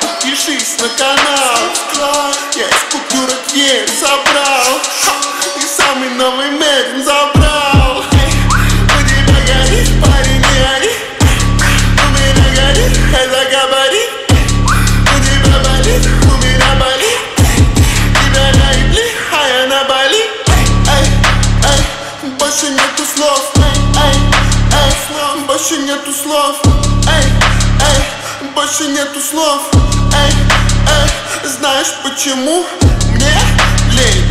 подпишись на канал. Я из купюрок веер собрал И самый новый Мэддин забрал. У тебя парень, не ори. У меня горит, это габарит тебя болит, а я на Бали. Эй, эй, больше нету слов. Эй, эй, эй, больше нету слов. Эй, эй, больше нету слов Эй, эй, знаешь почему? Мне лень,